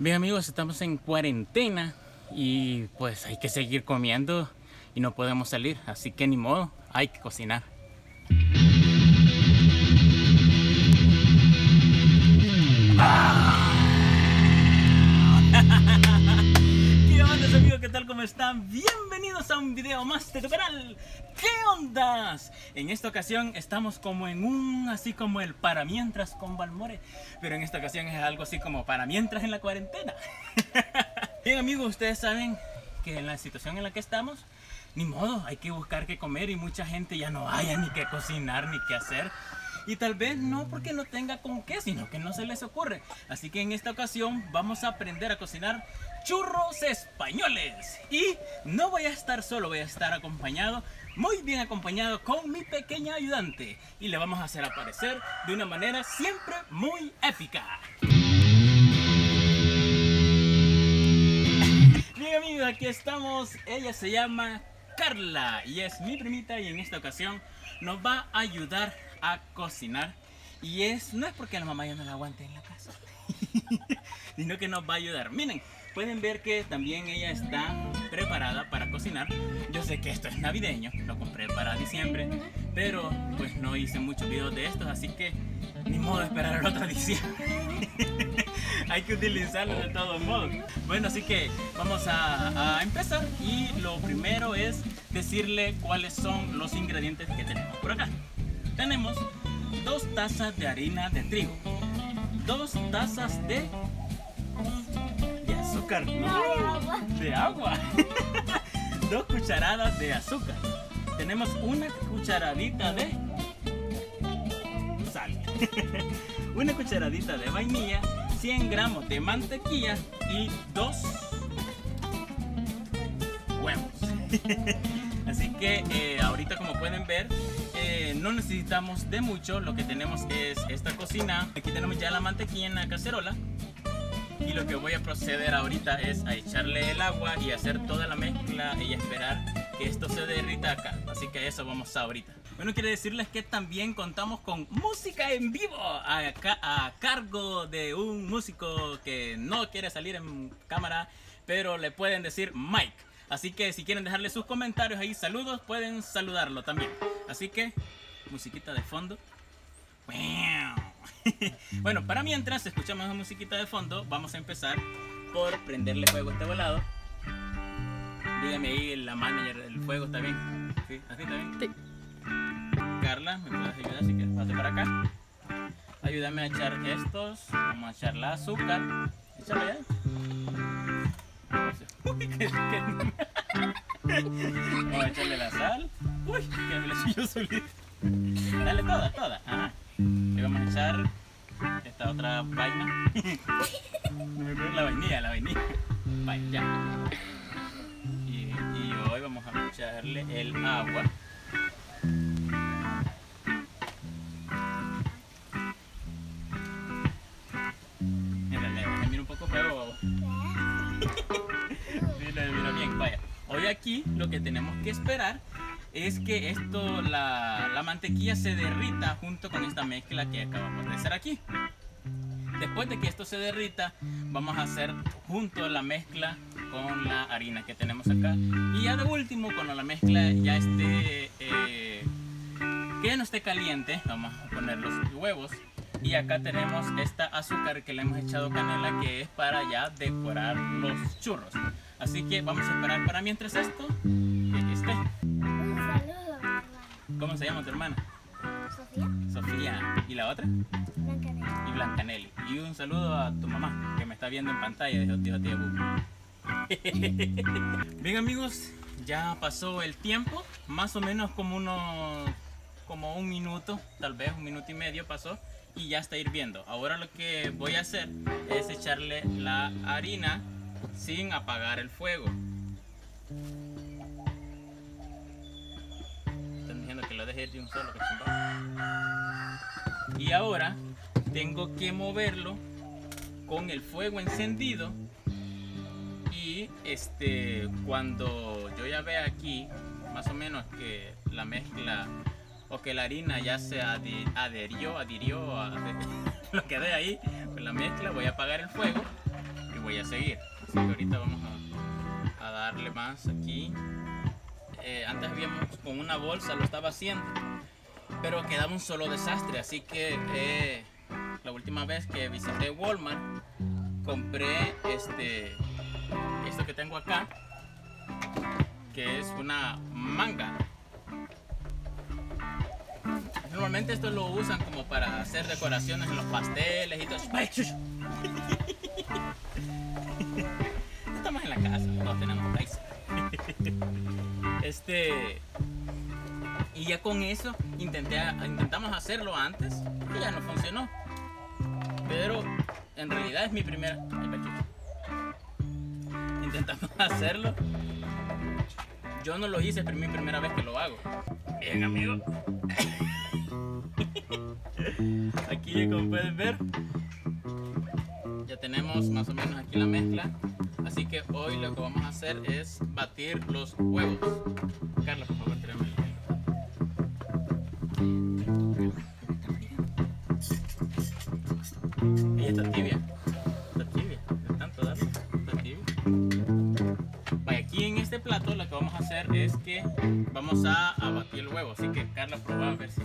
Bien amigos, estamos en cuarentena y pues hay que seguir comiendo y no podemos salir, así que ni modo, hay que cocinar. ¿Qué tal? ¿Cómo están? Bienvenidos a un video más de tu canal. ¿Qué ondas? En esta ocasión estamos como en un así como el para mientras con Balmore, pero en esta ocasión es algo así como para mientras en la cuarentena. Bien amigos, ustedes saben que en la situación en la que estamos, ni modo, hay que buscar qué comer y mucha gente ya no haya ni qué cocinar ni qué hacer. Y tal vez no porque no tenga con qué, sino que no se les ocurre. Así que en esta ocasión vamos a aprender a cocinar churros españoles. Y no voy a estar solo, voy a estar acompañado, muy bien acompañado con mi pequeña ayudante. Y le vamos a hacer aparecer de una manera siempre muy épica. Bien amigos, aquí estamos. Ella se llama Carla y es mi primita y en esta ocasión nos va a ayudar a cocinar. Y es, no es porque la mamá ya no la aguante en la casa, sino que nos va a ayudar. Miren, pueden ver que también ella está preparada para cocinar. Yo sé que esto es navideño, lo compré para diciembre, pero pues no hice muchos videos de estos, así que ni modo de esperar al otro diciembre. Hay que utilizarlo de todos modos. Bueno, así que vamos a, a empezar y lo primero es decirle cuáles son los ingredientes que tenemos por acá. Tenemos dos tazas de harina de trigo, dos tazas de de azúcar, no, de agua, dos cucharadas de azúcar. Tenemos una cucharadita de sal, una cucharadita de vainilla, 100 gramos de mantequilla y dos huevos. Así que eh, ahorita como pueden ver no necesitamos de mucho, lo que tenemos es esta cocina. Aquí tenemos ya la mantequilla en la cacerola. Y lo que voy a proceder ahorita es a echarle el agua y hacer toda la mezcla y esperar que esto se derrita acá. Así que eso vamos a ahorita. Bueno, quiero decirles que también contamos con música en vivo a, a cargo de un músico que no quiere salir en cámara, pero le pueden decir Mike. Así que si quieren dejarle sus comentarios ahí, saludos, pueden saludarlo también. Así que, musiquita de fondo. bueno, para mientras escuchamos la musiquita de fondo, vamos a empezar por prenderle fuego a este volado. Dígame ahí la manager del fuego, ¿está bien? ¿Sí? ¿Así está bien? Sí. Carla, ¿me puedes ayudar? Así que pase para acá. Ayúdame a echar estos. Vamos a echar la azúcar. Échale ya. Vamos a echarle la sal. Uy, que me la yo solito. Dale toda, toda. Ajá. Le vamos a echar esta otra vaina. No me acuerdo la vainilla, la vainilla. Vaya, ya. Y, y hoy vamos a echarle el agua. Vaya. Hoy aquí lo que tenemos que esperar es que esto, la, la, mantequilla se derrita junto con esta mezcla que acabamos de hacer aquí. Después de que esto se derrita, vamos a hacer junto la mezcla con la harina que tenemos acá. Y ya de último, cuando la mezcla ya esté, eh, que no esté caliente, vamos a poner los huevos. Y acá tenemos esta azúcar que le hemos echado canela que es para ya decorar los churros. Así que vamos a esperar para mientras esto esté. ¿Cómo se llama tu hermana? Sofía. Sofía. ¿Y la otra? Blancanelli. Y Blancanelli. Y un saludo a tu mamá, que me está viendo en pantalla, dijo tío tía Bien amigos, ya pasó el tiempo, más o menos como unos, como un minuto, tal vez un minuto y medio pasó, y ya está hirviendo. Ahora lo que voy a hacer es echarle la harina sin apagar el fuego. que lo deje de un solo y ahora tengo que moverlo con el fuego encendido y este cuando yo ya vea aquí más o menos que la mezcla o que la harina ya se adherió adhirió a lo que ve ahí con la mezcla voy a apagar el fuego y voy seguir. Así ahorita vamos a, a darle más aquí. Eh, antes habíamos con una bolsa, lo estaba haciendo, pero quedaba un solo desastre. Así que eh, la última vez que visité Walmart, compré este, esto que tengo acá, que es una manga. Normalmente esto lo usan como para hacer decoraciones en los pasteles y todo eso. Estamos en la casa, no tenemos país. Este. Y ya con eso intenté, intentamos hacerlo antes y ya no funcionó. Pero en realidad es mi primera. Intentamos hacerlo. Yo no lo hice, pero es mi primera vez que lo hago. Bien, amigo. Aquí, como pueden ver, ya tenemos más o menos aquí la mezcla. Así que hoy lo que vamos a hacer es batir los huevos. Carla, por favor, tráeme el Ella está tibia. Está tibia. De tanto darle. Está tibia. Vaya, aquí en este plato lo que vamos a hacer es que vamos a, a batir el huevo. Así que Carla, prueba a ver si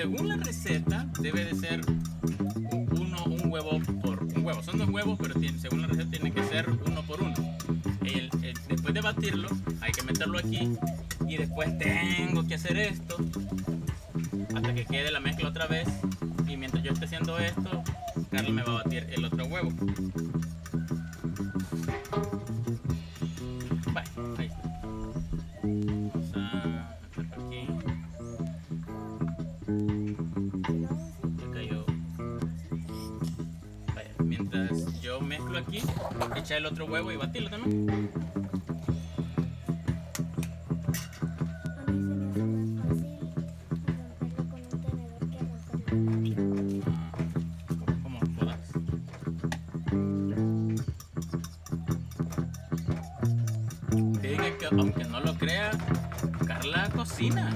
según la receta, debe de ser uno, un huevo por un huevo. Son dos huevos, pero según la receta tiene que ser uno por uno. Después de batirlo, hay que meterlo aquí y después tengo que hacer esto hasta que quede la mezcla otra vez. Y mientras yo esté haciendo esto, Carlos me va a batir el otro huevo. El otro huevo y batirlo también. Tenedor que aunque no lo crea, Carla cocina.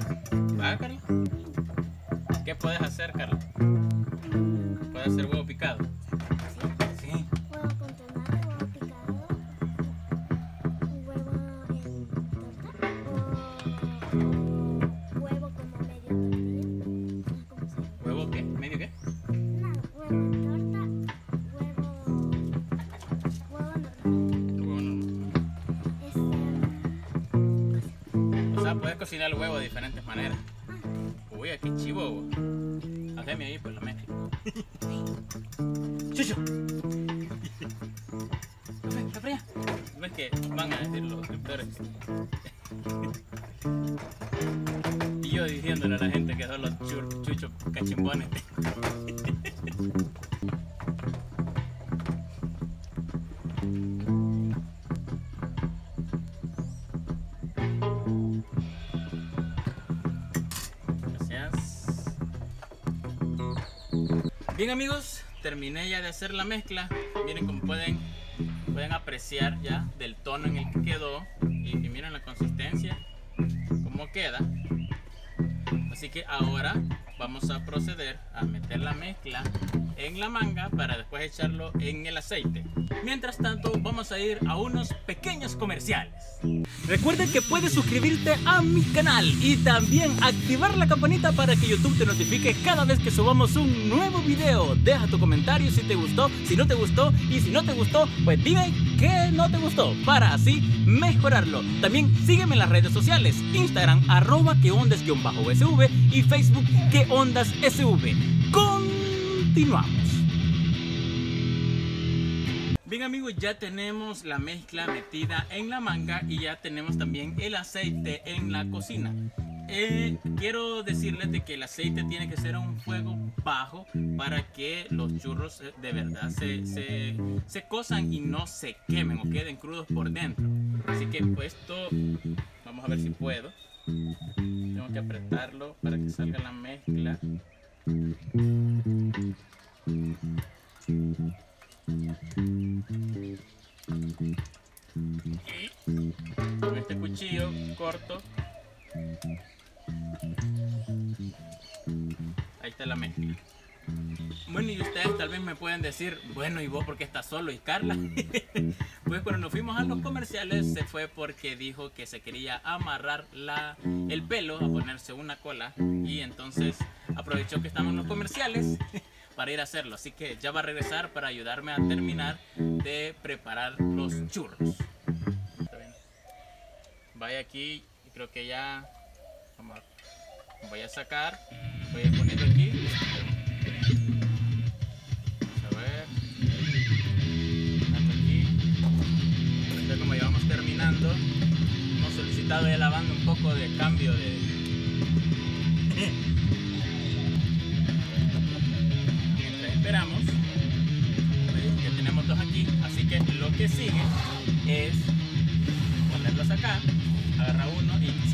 ¿Va, Carla? Cocinar el huevo de diferentes maneras. Uy, aquí chivo. Haceme ahí pues la mezcla. ¡Chucho! ¿Ves que van a decir los y yo diciéndole a la gente que son los chuchos cachimbones. Bien amigos, terminé ya de hacer la mezcla. Miren como pueden, pueden apreciar ya del tono en el que quedó. Y, y miren la consistencia, cómo queda. Así que ahora vamos a proceder a meter la mezcla en la manga para después echarlo en el aceite. Mientras tanto vamos a ir a unos pequeños comerciales. Recuerda que puedes suscribirte a mi canal y también activar la campanita para que YouTube te notifique cada vez que subamos un nuevo video. Deja tu comentario si te gustó, si no te gustó y si no te gustó, pues dime que no te gustó para así mejorarlo. También sígueme en las redes sociales, Instagram arroba que ondas bajo sv y Facebook que ondas sv. Continuamos. Bien amigos, ya tenemos la mezcla metida en la manga y ya tenemos también el aceite en la cocina. Eh, quiero decirles de que el aceite tiene que ser a un fuego bajo para que los churros eh, de verdad se, se, se cosan y no se quemen o queden crudos por dentro. Así que pues esto, vamos a ver si puedo. Tengo que apretarlo para que salga la mezcla. Y con este cuchillo corto. Ahí está la mezcla. Bueno, y ustedes tal vez me pueden decir, bueno, ¿y vos por qué estás solo? ¿Y Carla? pues cuando nos fuimos a los comerciales se fue porque dijo que se quería amarrar la, el pelo, a ponerse una cola. Y entonces aprovechó que estamos en los comerciales para ir a hacerlo. Así que ya va a regresar para ayudarme a terminar de preparar los churros. Vaya aquí, creo que ya... Vamos voy a sacar, voy a ir poniendo aquí. Hemos solicitado ya la banda un poco de cambio de... Mientras esperamos, ya tenemos dos aquí, así que lo que sigue es ponerlos acá, agarra uno y...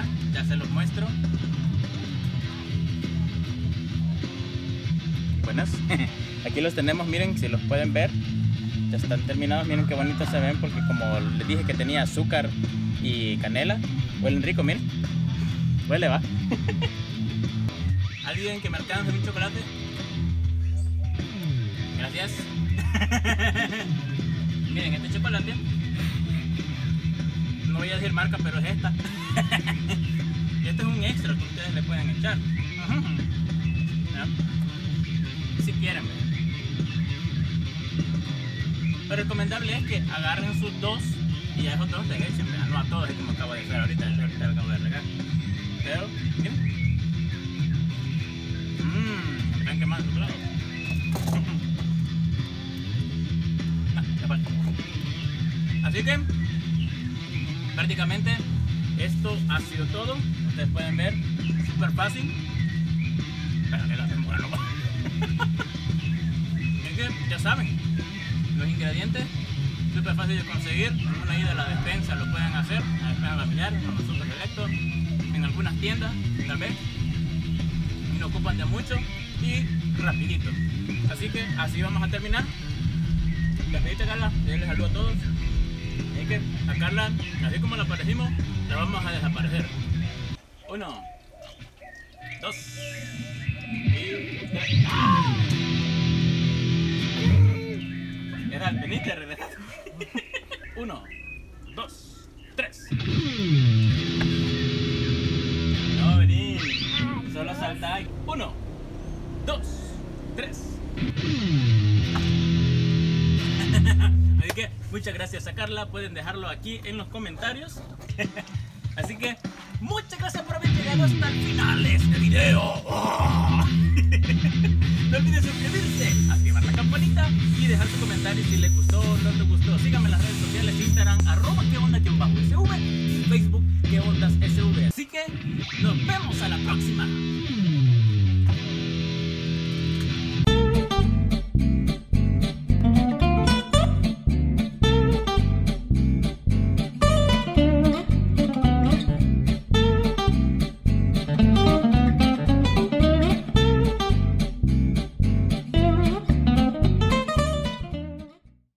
acá, ya se los muestro. Buenas, aquí los tenemos, miren si los pueden ver, ya están terminados, miren qué bonitos se ven porque como les dije que tenía azúcar y canela, huelen rico, miren, huele va. ¿Alguien que me alcance un chocolate? Gracias. Miren, este chocolate. Voy a decir marca, pero es esta. este es un extra que ustedes le pueden echar. Si quieren. Lo recomendable es que agarren sus dos y a esos dos les no a todos, es como acabo de hacer ahorita, lo acabo de regar. Pero, miren. Mmm, están quemando falta. Así que prácticamente esto ha sido todo. Ustedes pueden ver, súper fácil. Es ya saben, los ingredientes súper fácil de conseguir. En una ida a la despensa lo pueden hacer, a la despensa familiar, en los super selectos, en algunas tiendas, tal vez. Y no ocupan de mucho y rapidito. Así que así vamos a terminar. Les Carla, les saludo a todos. Es que a Carla, así como la aparecimos, la vamos a desaparecer. Uno, dos, y tres. ¡Ah! Era veniste, regresaste. Uno, dos, tres. No, vení. Solo saltáis. Uno, dos, tres. Así que muchas gracias a Carla. Pueden dejarlo aquí en los comentarios. Así que muchas gracias por haber llegado hasta el final de este video. No olviden suscribirse, activar la campanita y dejar su comentario si les gustó o no les gustó. Síganme en las redes sociales, Instagram, arroba que onda que bajo SV y Facebook que ondas SV. Así que nos vemos a la próxima.